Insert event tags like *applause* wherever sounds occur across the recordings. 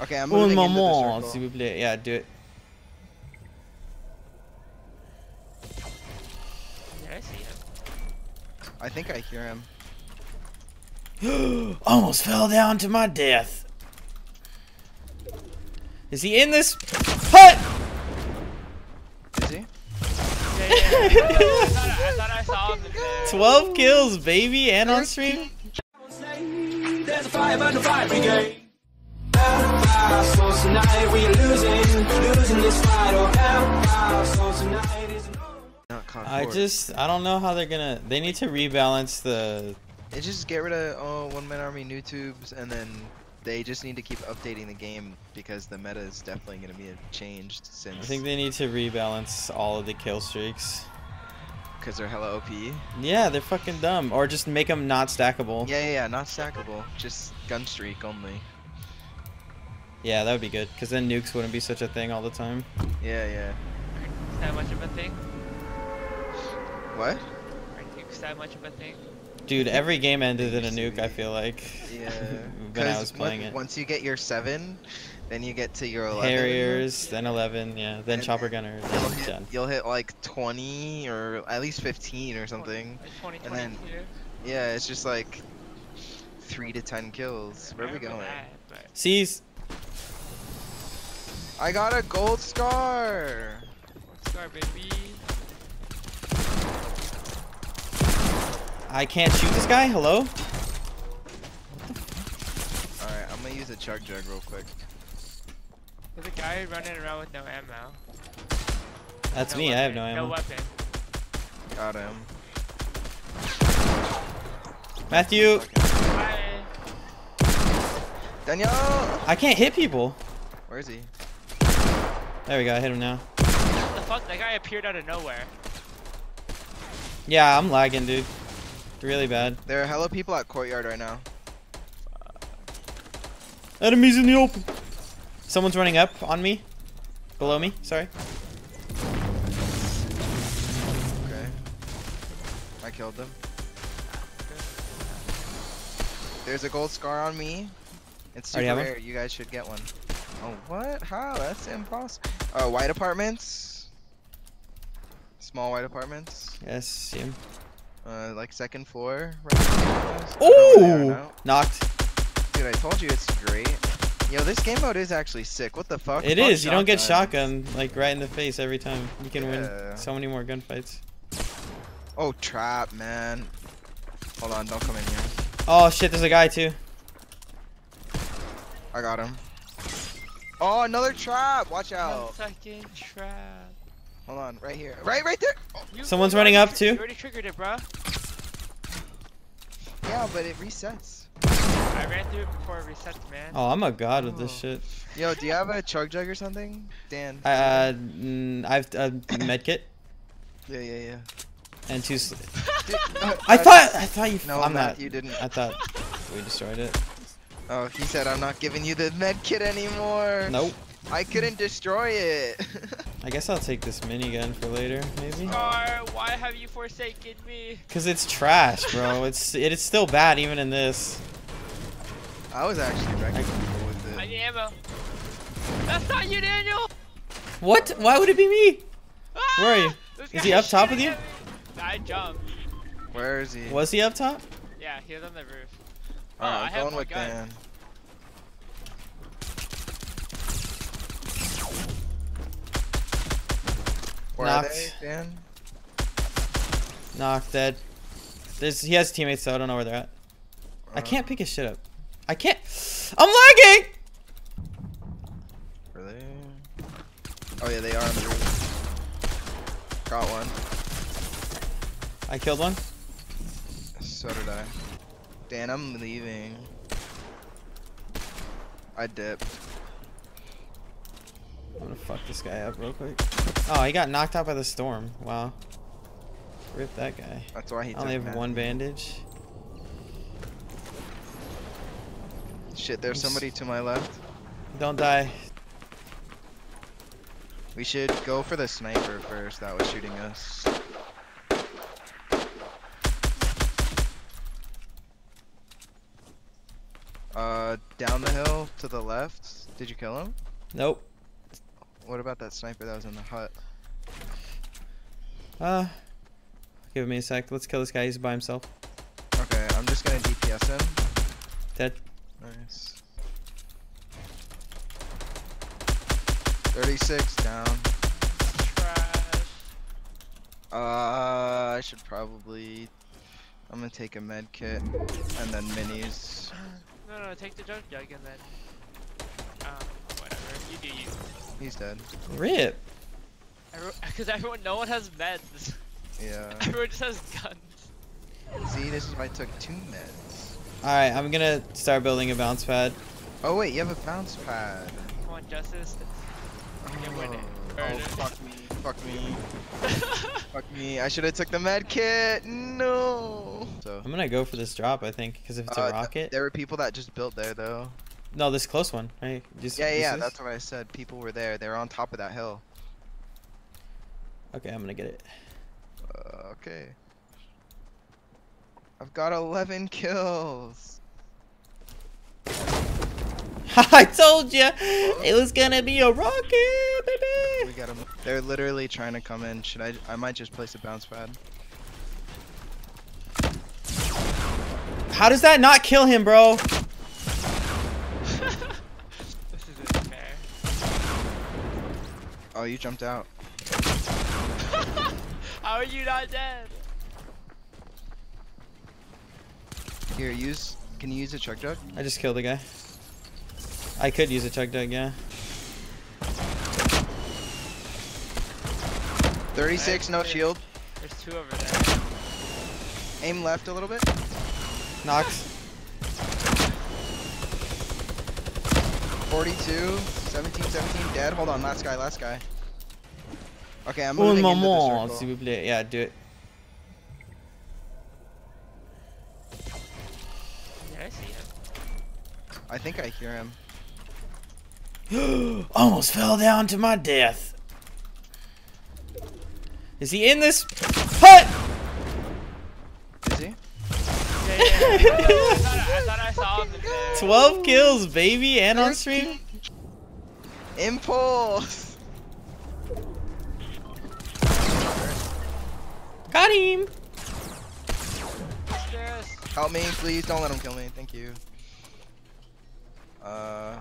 Okay, I'm moving into the moment, s'il vous plaît. Yeah, do it. Did I see him? I think I hear him. *gasps* Almost fell down to my death. Is he in this hut? Is he? Yeah, yeah. I, thought, I, I thought I saw him in there. 12 kills, baby, and on stream. There's a fire burn the fire brigade. So tonight we losing, losing this fight. Oh, so tonight is I just, I don't know how they're gonna. They need to rebalance the. It just get rid of oh, one man army noob tubes, and then they just need to keep updating the game because the meta is definitely gonna be changed since. I think they need to rebalance all of the kill streaks. because they're hella OP. Yeah, they're fucking dumb. Or just make them not stackable. Yeah, yeah, yeah, not stackable, just gun streak only. Yeah, that would be good. Because then nukes wouldn't be such a thing all the time. Yeah, yeah. Is that much of a thing? What? Are nukes that much of a thing? Dude, every game ended in a nuke, I feel like. Yeah. *laughs* when I 'Cause was playing on- it. Once you get your seven, then you get to your eleven. Harriers, then 11, yeah. Then And chopper then You'll hit, you'll hit like 20 or at least 15 or something. Like And then- Yeah, it's just like three to 10 kills. Where are we Remember going? that, but- Seize! I got a gold scar. Scar, baby. I can't shoot this guy? Hello? Alright, I'm gonna use a chug jug real quick. There's a guy running around with no ammo. That's No me, I have no ammo. No weapon. Got him. Matthew! Hi. Daniel! I can't hit people. Where is he? There we go, I hit him now. What the fuck? That guy appeared out of nowhere. Yeah, I'm lagging, dude. Really bad. There are hella people at courtyard right now. Enemies in the open! Someone's running up on me. Below me, sorry. Okay. I killed them. There's a gold scar on me. It's Already super rare. You guys should get one. Oh, what? How? That's impossible. Oh, white apartments. Small white apartments. Yes, see him. Uh, like second floor. Right I don't know where they are Ooh! Knocked. Dude, I told you it's great. Yo, this game mode is actually sick. What the fuck? It Fuck is. You don't get shotgun like right in the face every time. You can Yeah. win so many more gunfights. Oh, trap, man. Hold on, don't come in here. Oh shit, there's a guy too. I got him. Oh, another trap. Watch out. fucking trap. Hold on, right here. Right, right there. Oh, Someone's you running up, too. You already triggered it, bro. yeah, but it resets. I ran through it before it resets, man. Oh, I'm a god with this Oh. shit. Yo, do you have a chug jug or something, Dan? Uh, mm, I've a medkit yeah, yeah, yeah. and two. Sl- Dude, uh, I uh, thought I thought you. No, I'm Matt, not. you didn't. I thought we destroyed it. Oh, he said I'm not giving you the med kit anymore. Nope. I couldn't destroy it. *laughs* I guess I'll take this minigun for later, maybe. Scar, why have you forsaken me? Cause it's trash, bro. *laughs* It's it is still bad even in this. I was actually wrecking people with I need ammo. That's not you, Daniel. What? Why would it be me? Ah! Where are you? This Is he up top with you? I jumped. Where is he? Was he up top? Yeah, he was on the roof. Alright, oh, I I'm have going with guns. Dan. Where are Knocked. they, Dan? Knocked dead. There's he has teammates though. I don't know where they're at. I Uh, can't pick his shit up. I can't. I'm lagging. Are they? Oh yeah, they are on the roof. Got one. I killed one. So did I. Dan, I'm leaving. I dipped. I'm gonna fuck this guy up real quick. Oh, he got knocked out by the storm. Wow. Rip that guy. That's why he I only have one bandage. Shit, there's somebody to my left. Don't die. We should go for the sniper first that was shooting us. Down the hill to the left. Did you kill him? Nope. What about that sniper that was in the hut? Uh, give me a sec. Let's kill this guy. He's by himself. Okay, I'm just gonna DPS him. Dead. Nice. 36 down. Trash. Uh, I should probably. I'm gonna take a med kit and then minis. No, no, take the chug jug and then. Um, whatever. You do you. He's dead. Rip. Because *laughs* everyone, no one has meds. *laughs* Yeah. Everyone just has guns. See, this is why I took two meds. Alright, I'm gonna start building a bounce pad. Oh wait, you have a bounce pad. Come on, Justice. Yeah, win it. Oh, oh fuck me, fuck me, *laughs* fuck me. I should have took the med kit. No. So. I'm gonna go for this drop, I think, because if it's uh, a rocket. there were people that just built there though. No, this close one, right? Just, Yeah, yeah, that's what I said. People were there. They were on top of that hill. Okay, I'm gonna get it. Uh, okay. I've got 11 kills. *laughs* I told you it was gonna be a rocket, baby. We got them. They're literally trying to come in. Should I? I might just place a bounce pad. How does that not kill him, bro? this isn't. Oh, you jumped out. *laughs* How are you not dead? Here, use. Can you use a chug jug? I just killed a guy. I could use a chug jug, yeah. 36, no Nice. shield. There's two over there. Aim left a little bit. Knocks. 42, 17, 17, dead. Hold on, last guy, last guy. Okay, I'm moving into moment, the s'il circle. vous plaît. Yeah, do it. Did I see him? I think I hear him. *gasps* Almost fell down to my death. Is he in this hut? I, thought, I thought I saw him in there. 12 kills, baby, and on stream. Impulse. Got him. Help me, please. Don't let him kill me. Thank you. Uh,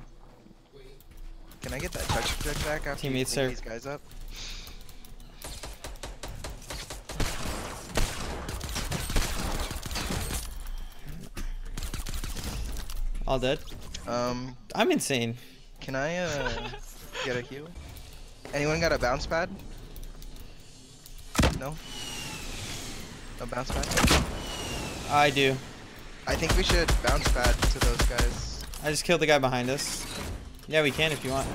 can I get that touch back after Teammates you these guys up? All dead. Um, I'm insane. can I uh get a heal? Anyone got a bounce pad? No. No bounce pad. I do. I think we should bounce pad to those guys. I just killed the guy behind us. Yeah, we can if you want.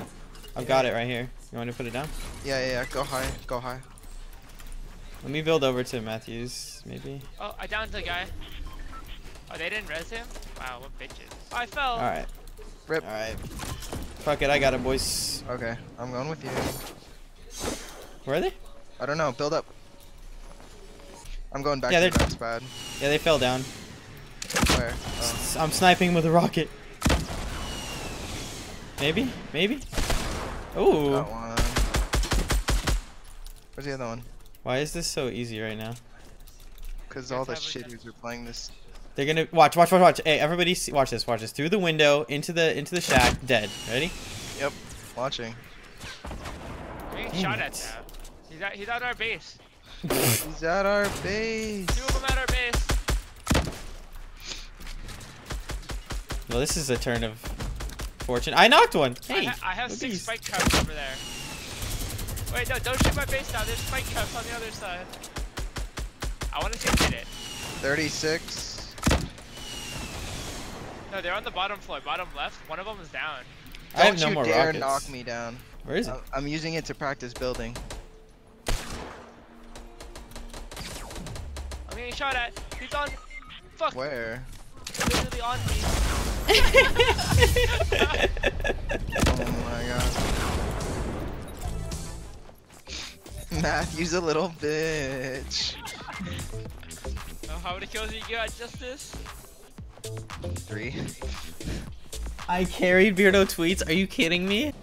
I've got it right here. You want to put it down? Yeah, yeah, yeah. Go high. Go high. Let me build over to Matthews, maybe. Oh, I downed the guy. Oh, they didn't res him? Wow, what bitches. Oh, I fell. Alright. Rip. Alright. Fuck it, I got it, boys. Okay, I'm going with you. Where are they? I don't know. Build up. I'm going back Yeah, to the they're- bounce pad. Yeah, they fell down. Where? Oh. S- I'm sniping with a rocket. Maybe? Maybe? Ooh. Got one. Where's the other one? Why is this so easy right now? Because all the Yes, I would shitties are playing this. They're gonna watch, watch, watch, watch. Hey, everybody, see, watch this, watch this. Through the window, into the into the shack, dead. Ready? Yep. Watching. We're getting Damn shot at it. He's at, he's at our base. *laughs* He's at our base. Two of them at our base. Well, this is a turn of fortune. I knocked one. I, Hey, ha I have six these. spike traps over there. Wait, no, don't shoot my base now. There's spike traps on the other side. I want to see it. 36. No, they're on the bottom floor, bottom left. One of them is down. I have Don't no you more dare rockets. knock me down. Where is it? I- I'm using it to practice building. I'm getting shot at. He's on. Fuck. Where? Literally on me. Oh my god. Matthew's a little bitch. *laughs* Oh, how many kills did you get, Justice? Three. I carried Beardo tweets. Are you kidding me?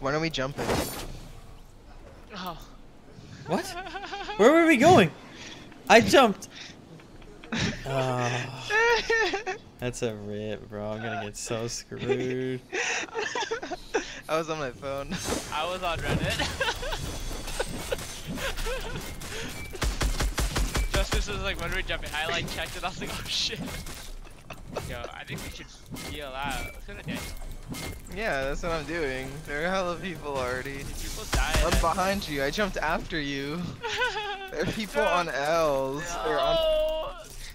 When are we jumping? Oh. What? Where were we going? I jumped. *laughs* Ah, that's a rip, bro. I'm gonna get so screwed. I was on my phone. I was on Reddit. *laughs* Justice was like, when we jumping? I like checked it. I was like, oh shit. Yo, I think we should heal out. Let's go to Daniel. Yeah, that's what I'm doing. There are hella people already. People. I'm behind you. I jumped after you. *laughs* There are people No. on L's. They're on.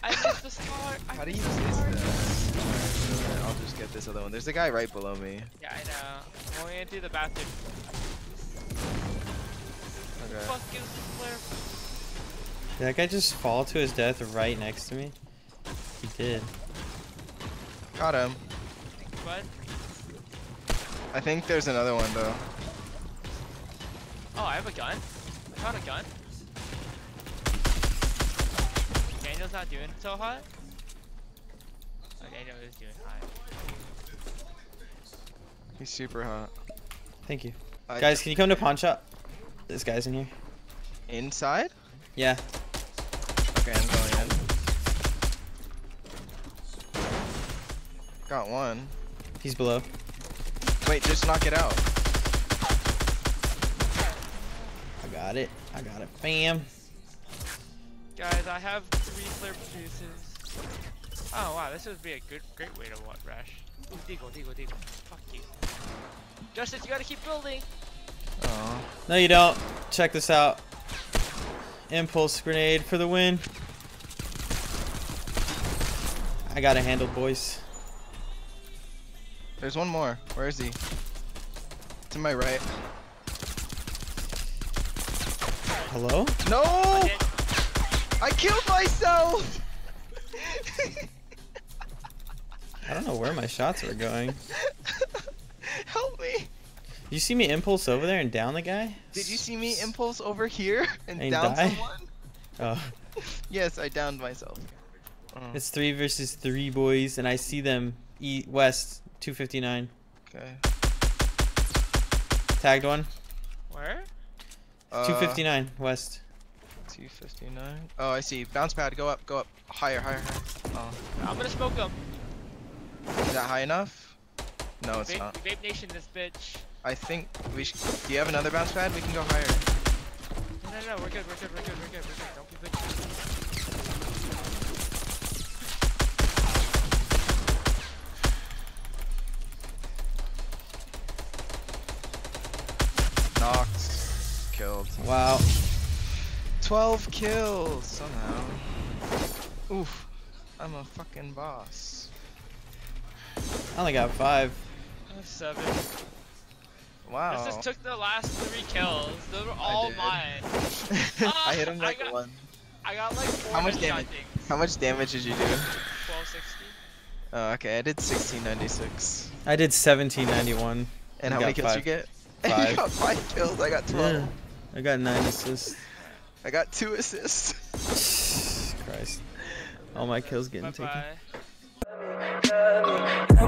I missed the start. I How do you miss that? I'll just get this other one. There's a guy right below me. Yeah, I know. I'm going into the bathroom. Okay. Fuck gives the flare. Did that guy just fall to his death right next to me? He did. Got him. What? I think there's another one though. Oh, I have a gun. I found a gun. Daniel's not doing so hot. Oh, Daniel is doing hot. He's super hot. Thank you. I- Guys, can you come to pawn shop? This guy's in here. Inside? Yeah. Okay, I'm going in. Got one. He's below. Wait, just knock it out. I got it. I got it. Bam. Guys, I have three flare producers. Oh wow, this would be a good, great way to watch rush. Ooh, Deagle, Deagle, Deagle. Fuck you. Justice, you gotta keep building. Oh. No, you don't. Check this out. Impulse grenade for the win. I got a handle, boys. There's one more. Where is he? To my right. Hello? No! I killed myself! *laughs* I don't know where my shots were going. *laughs* Help! You see me impulse over there and down the guy? Did you see me impulse over here *laughs* and And down die? someone? *laughs* *laughs* Oh, Yes, I downed myself. Oh, it's three versus three boys, and I see them e west 259. okay. Tagged one. Where? Uh, 259 west. 259. Oh, I see. Bounce pad. Go up. Go up. Higher. Higher. Higher. Oh, I'm gonna smoke him. is that high enough? No, it's Vape, not. Vape Nation, this bitch. I think we should. Do you have another bounce pad? We can go higher. No, no, no, we're good, we're good, we're good, we're good, we're good. Don't be bitches. Knocked. Killed. Wow. 12 kills somehow. Oof. I'm a fucking boss. I only got five. I have seven. Wow. This just took the last three kills. Those were all did. mine. *laughs* I hit him ah, I like got- one. I got like four How much damage? things. How much damage did you do? 1260. Oh, okay. I did 1696. I did 1791. And You how many kills five. you get? *laughs* Five. you got five kills. I got 12. Yeah. I got nine assists. I got two assists. *laughs* Christ. All my kills getting Bye taken. bye. Tell